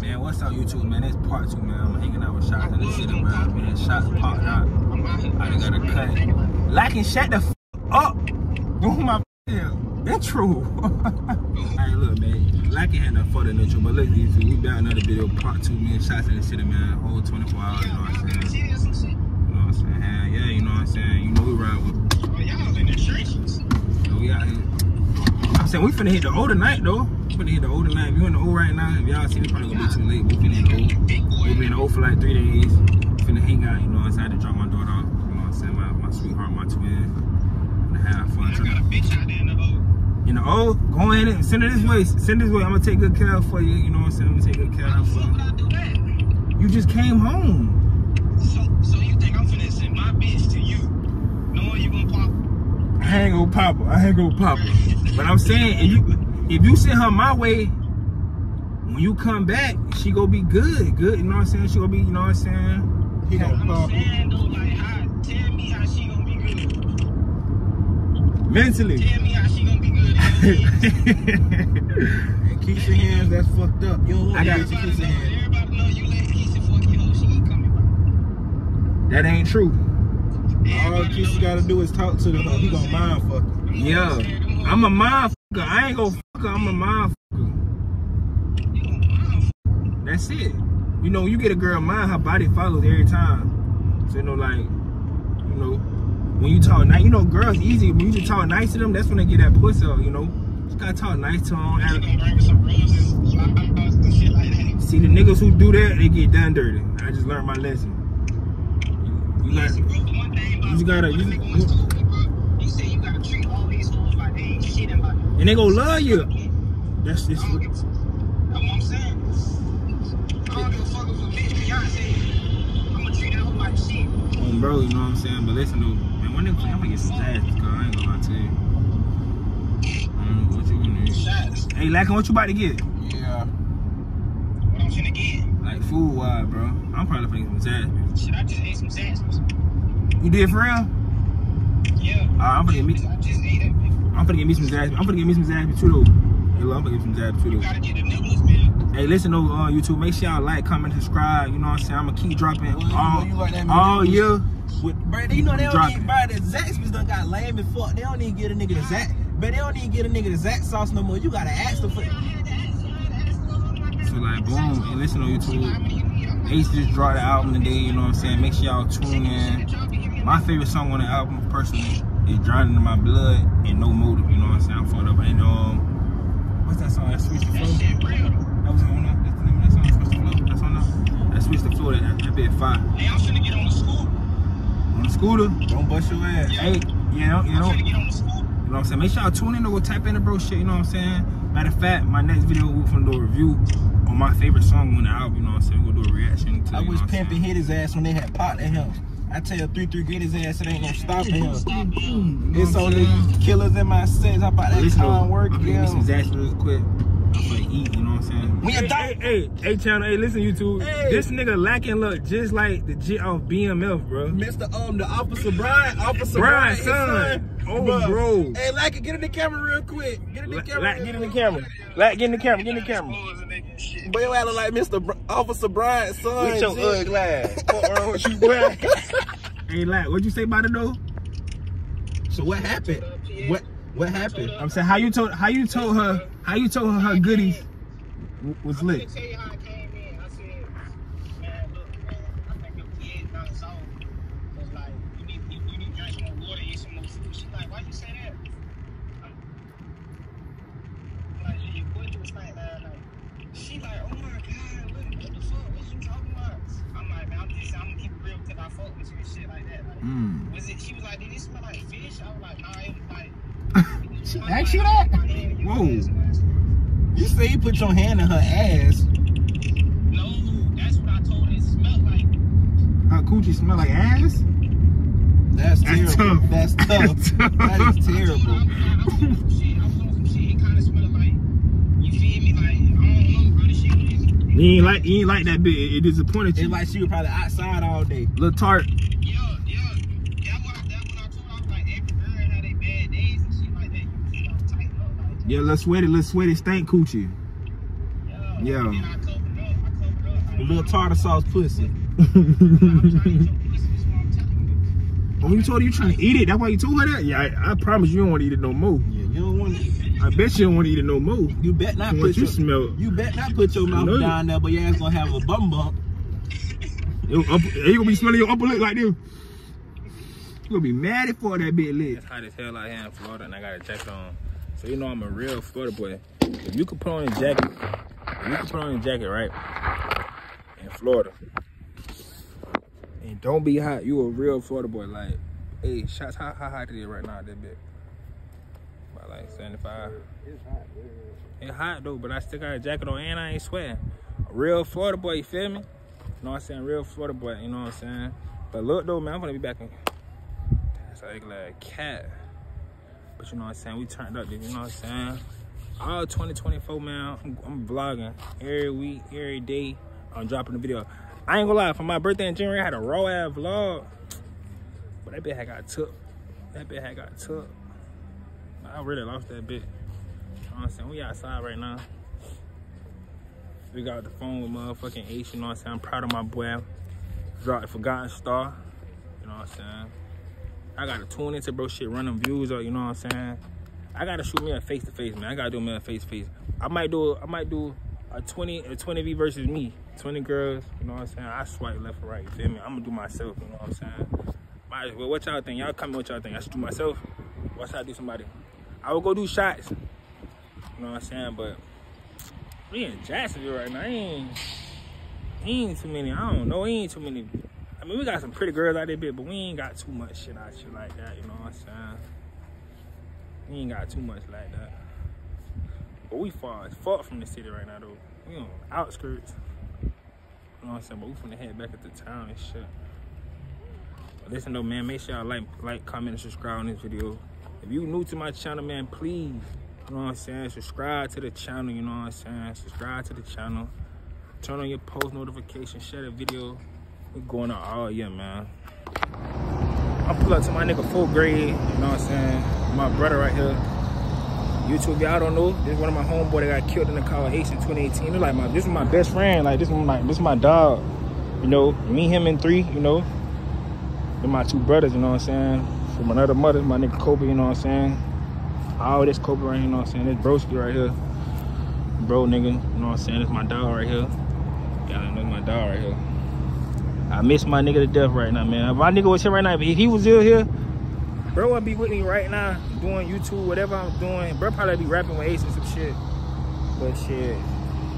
Man, what's up, YouTube, man? It's part two, man. I'm hanging out with shots in the city, man. Man, shots popped out. I just got a cut. Lacking, shut the f up. Doing my intro. Alright, look, man. Lacking had no photo intro, but look, YouTube, we got another video, part two, man. Shots in the city, man. Whole 24 hours, you know what I'm saying? You know what I'm saying? Hell yeah, you know what I'm saying? You know we ride with. Oh, y'all in the trenches. So we out here. I'm saying we finna hit the O tonight though. Finna hit the O tonight. If you in the O right now, if y'all see, it probably gonna be too late. We finna hit the O. We been in the O for like three days. Finna hang out, you know. I had to drop my daughter off. You know what I'm saying? My, my sweetheart, my twin. Finna have fun. I got a bitch out there in the O. You know, oh, go ahead and send her this way. Send this way. I'm gonna take good care for you. You know what I'm saying? I'm gonna take good care of her. would I do that? You just came home. So, so you think I'm finna send my bitch to you, knowing you gonna pop? I ain't gonna pop her. I ain't gonna pop her. But I'm saying, if you if you send her my way, when you come back, she gonna be good. Good, you know what I'm saying? She gonna be, you know what I'm saying? He gonna I'm pop saying though, like, how, tell me how she gonna be good. Mentally. Tell me how she gonna be good. And kiss your hands, that's fucked up. You don't want I to got- get your kiss your hands. Everybody know you let Keisha fuck your hoe. Oh, she ain't coming back. that ain't true. All kiss you gotta do is talk to the hoe. He gonna mind fuck her. Yeah. I'm a mind fucker. I ain't gonna fuck her. I'm a mind fucker. You gonna mind That's it. You know, you get a girl mind, her body follows every time. So, you know, like, you know, when you talk nice, you know, girls easy. When you just talk nice to them, that's when they get that pussy up, you know. Just gotta talk nice to them. See, the niggas who do that, they get done dirty. I just learned my lesson. You, you got, You gotta- when you- they go into it, bro, You say you gotta treat all these hoes like they ain't shit in life. And they gonna love you. That's just, I don't give what I'm saying. I don't give a fuck if a bitch Beyonce. I'ma treat hoe like shit. um, bro, you know what I'm saying? But listen, though, man, one nigga, I'm gonna get some ass, cause I ain't gonna lie to you. I don't know what you gonna do. Shots. Hey, Lackin, what you about to get? Yeah. What I'm finna get? Like, food wise, bro. I'm probably finna get some Zaxby's. Shit, I just ate some Zaxby's. You did for real? Yeah. Uh, I'm gonna get me. I just ate it. I'm gonna get me some Zaxby's. I'm gonna get me some Zaxby's too, though. Hey, look, I'm gonna get some Zaxby's too, You though. gotta get the nibblers, man. Hey, listen though, uh, YouTube, make sure y'all like, comment, subscribe. You know what I'm saying? I'm gonna keep dropping Well, you all, know you like that all year. With, bro, you know they don't Drop even buy the Zaxby's done got lame and fuck. They don't even get a nigga the Zax. But they don't even get a nigga the Zax sauce no more. You gotta ask them for. it. So like, boom, and listen on YouTube. Ace just dropped the album today. You know what I'm saying? Make sure y'all tune in. My favorite song on the album, personally, is "Drowning in My Blood" and "No Motive." You know what I'm saying? I'm fucked up. And um, what's that song? That switch the That flow. shit real. That was on there. That's the name of that song. Switch the flow. That's on there. That switch the flow. That that bit fire. Hey, I'm finna get on the school. On the scooter. Don't bust your ass. Hey, you know, you I'm know. get on the school. You know what I'm saying? Make sure y'all tune in or go type in the bro shit, you know what I'm saying? Matter of fact, my next video, we're gonna do a review on my favorite song on the album, you know what I'm saying? We're gonna do a reaction to I wish what I'm Pimpin' hit his ass when they had popped at him. I tell 3-3 get his ass, it ain't no stopping him. It's only killers in my sets. How about that Listen, time work? I'm gonna some Yeah. Real quick. I'm gonna eat, you know what I'm saying? When you hey, die- hey, hey, hey, channel, hey, listen, YouTube. Hey. This nigga lacking look just like the G off BMF, bro. Mr. Um, the Officer Brian, Officer Brian, Brian, son. Oh, Bruh. bro. Hey, like, get in the camera real quick. Get in the Lack, camera. Lack, get in the camera. Lack, get in the camera, get in the camera. Boy, you look like Mr. Br- Officer Brian's son. With your shit. ugly ass. What wrong with you, boy? hey, Lack, what'd you say about it, though? So what happened? What what happened? I'm saying how you told how you told her how you told her her goodies w- was I'm lit. gonna tell you how it came in. I said, man, look, man, I think your kid done so. Cause like, you need, you, you need to drink some more water, eat some more food. She like, why you say that? I'm like, your butcher was stink last night. She like, oh my god, what, what the fuck? What you talking about? I'm like, man, I'm just, I'm gonna keep it real because I fuck with you and shit like that. Like, Mm. was it? She was like, did it smell like fish? I was like, nah, it was like. She asked you that? Whoa. You say you put your hand in her ass. No, that's what I told her it smelled like. Her coochie smell like ass. That's terrible. That's tough. That's tough. That is I told her terrible. I was, on shit. I was on some shit. It kind of smelled like, you feel me? Like, I don't know, bro. This shit was, You ain't like you ain't like that bit. It, it disappointed you. It's like she was probably outside all day. Little tart. yeah, yeah. That what, that when I told her, I was like, every girl had their bad days and shit like that. You know, tighten up. Like, Yeah, let's sweat it. Let's sweat it. Stank coochie. yeah. Yeah. And I covered it up. I little tartar sauce pussy. I'm trying to eat your pussy, that's what I'm telling you. Oh, you told her you trying to eat it? That's why you told her that? Yeah, I, I promise you don't want to eat it no more. Yeah, you don't want I bet you don't want to eat it no more. You bet not put what you your smell. You bet not put your mouth know you. down there, but your ass gonna have a bum bump. Your upper, you gonna be smelling your upper lip like this. You gonna be mad at for that bit lit. It's hot as hell out here in Florida, and I got a jacket on. So you know I'm a real Florida boy. If you could put on a jacket, you could put on a jacket, right, in Florida, and don't be hot, you a real Florida boy. Like, hey, shots, how, how hot it is right now at that bit? About like 75. It's hot It's hot, though, but I still got a jacket on and I ain't sweating. Real Florida boy, you feel me? You know what I'm saying? Real Florida boy, you know what I'm saying? But look though, man, I'm gonna be back in. That's like a cat. But you know what I'm saying? We turned up, you know what I'm saying? All 2024, man, I'm, I'm vlogging every week, every day. I'm dropping a video. I ain't gonna lie, for my birthday in January, I had a raw ass vlog. But that bit had got took. That bit had got took. I really lost that bit. You know what I'm saying? We outside right now. We got the phone with motherfucking Ace, you know what I'm saying? I'm proud of my boy. Dropped Forgotten Star. You know what I'm saying? I gotta tune into bro shit, run them views up, you know what I'm saying? I gotta shoot me a face to face, man. I gotta do me a face to face. I might do I might do a 20 a 20 V versus me. 20 girls, you know what I'm saying? I swipe left or right, you feel me? I'm gonna do myself, you know what I'm saying? As well what y'all think? Y'all comment what y'all think. I should do myself. What should I do somebody? I would go do shots. You know what I'm saying? But we in Jacksonville right now. Ain't ain't too many. I don't know. Ain't too many. I mean, we got some pretty girls out there, bit, but we ain't got too much shit out shit like that. You know what I'm saying? We ain't got too much like that. But we far as fuck from the city right now, though. We on the outskirts. You know what I'm saying? But we finna head back at the town and shit. But listen though, man, make sure y'all like, like, comment, and subscribe on this video. If you new to my channel, man, please, you know what I'm saying, subscribe to the channel, you know what I'm saying? Subscribe to the channel. Turn on your post notifications, share the video. We going out oh, all year, man. I pull up to my nigga full grade, you know what I'm saying? My brother right here. YouTube, y'all don't know. This is one of my homeboy that got killed in the car with Ace in 2018. This like my this is my best friend. Like this is my this is my dog. You know, me, him, and three, you know. They're my two brothers, you know what I'm saying? From another mother, my nigga Kobe, you know what I'm saying? All this Kobe right here, you know what I'm saying? This broski right here. Bro nigga, you know what I'm saying? This my dog right here. Y'all know my dog right here. I miss my nigga to death right now, man. If my nigga was here right now, if he was still here, bro would be with me right now doing YouTube, whatever I'm doing. Bro probably be rapping with Ace and some shit. But shit,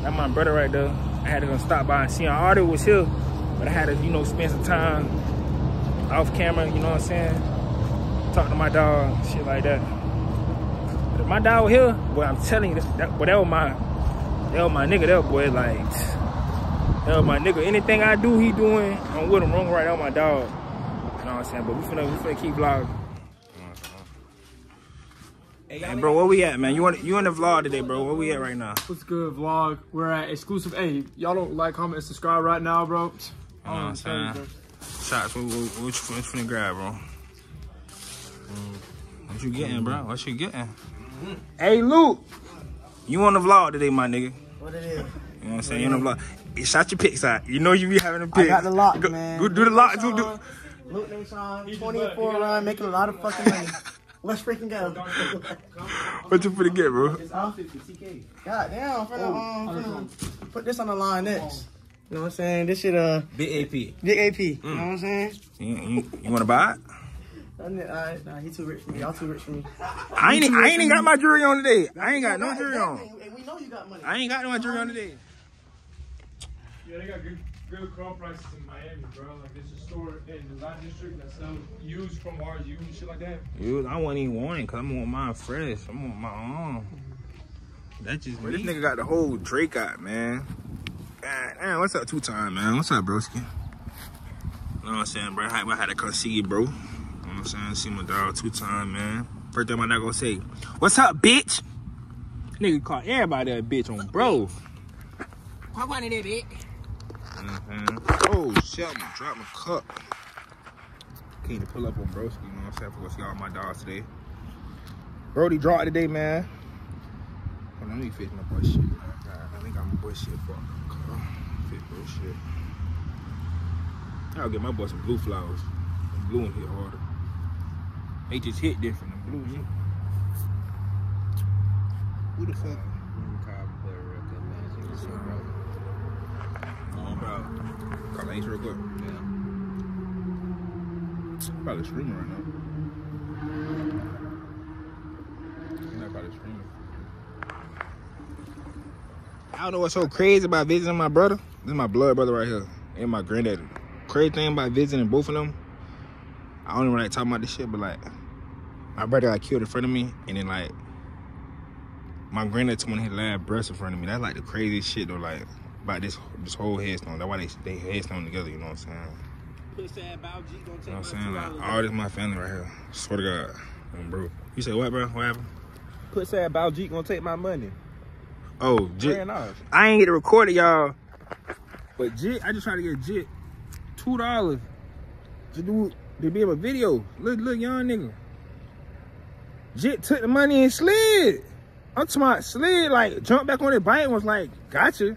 that's my brother right there. I had to go stop by and see him. I already was here, but I had to, you know, spend some time off camera, you know what I'm saying? Talk to my dog, shit like that. But if my dog was here, boy, I'm telling you, that, boy, that was my, that was my nigga, that boy, like, that was my nigga. Anything I do, he doing, I'm with him, wrong, right, that was my dog. You know what I'm saying? But we finna, we finna keep vlogging. Hey, bro, where we at, man? You want you in the vlog today, bro? Where we at right now? What's good, vlog? We're at exclusive. Hey, y'all don't like, comment, and subscribe right now, bro. You know what I'm saying? Shots, what, what, what, you, what you finna grab, bro? What you getting, bro? What you getting? Hey, Luke, you on the vlog today, my nigga? What it is? You know what I'm saying? You on the vlog. Hey, Shot your pics out. You know you be having the I got the lock, go, man. Go do the lock. Do, do. Luke Nation, 24 run, making a lot of fucking money. Let's freaking go. What you finna get, bro? God damn, I'm finna, um, finna put this on the line next. You know what I'm saying? This shit, uh, Big AP. big AP. You know what I'm saying? You, you, you wanna buy it? Alright, nah, he too rich for me. Y'all too rich for me. I ain't, I ain't even got my jewelry on today. I ain't got no jewelry on. And we know you got money. I ain't got no jewelry on today. Yeah, they got good, good car prices in Miami, bro. Like, there's a store in the Latin District that sells used from ours, used and shit like that. Dude, I wasn't even wanting because I'm on mine fresh. I'm on my own. That's just me. This nigga got the whole Drake out, man. God damn, what's up two time, man? What's up, broski? You know what I'm saying, bro? I had to come see you, bro. You know what I'm saying? See my dog two time, man. First time I'm not gonna say, what's up, bitch? Nigga call everybody a bitch on bro. What one of that, bitch? Mm-hmm. Oh shit, I'm gonna drop my cup. Came to pull up on broski, you know what I'm saying? For see all my dogs today. Brody dropped today, man. Hold on, let me fix my boy shit. I think I'm bullshit for. Fit Real shit. I'll get my boy some blue flowers. Them blue one hit harder. They just hit different. Them blue hit. Who the fuck? Oh, bro. Call Ace real quick. Probably streaming right now. He's not probably streaming. I don't know what's so crazy about visiting my brother. This is my blood brother right here. And my granddaddy. Crazy thing about visiting both of them. I don't even like talking about this shit, but like my brother got killed in front of me and then like my granddad took one of his last breaths in front of me. That's like the craziest shit though, like about this this whole headstone. That's why they they headstone together, you know what I'm saying? You know what I'm saying? Like, all this my family right here. Swear to God. Bro. You say what, bro? What happened? Put say about G gonna take my money. Oh, Jit. I ain't get to record it, y'all. But Jit, I just tried to get Jit two dollars to do to be in a video. Look, look, young nigga. Jit took the money and slid. I'm talking about slid, like jumped back on his bike and was like, gotcha.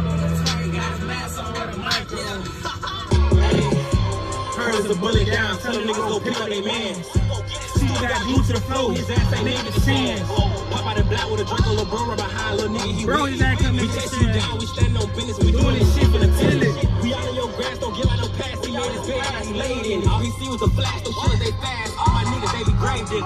Heard is a bullet down, tell them niggas go pick up their man. Still got glued to the floor, his ass ain't named the sands. Pop out the black with a drink on LeBron, behind little nigga, he Bro, his ass come We chase you down, we stand on business, we doing this shit for the tennis. We out in your grass, don't give out no pass, he made his bed, he laid in. All he see was a flash, them shit they fast, all my niggas, they be grave diggers.